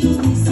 You.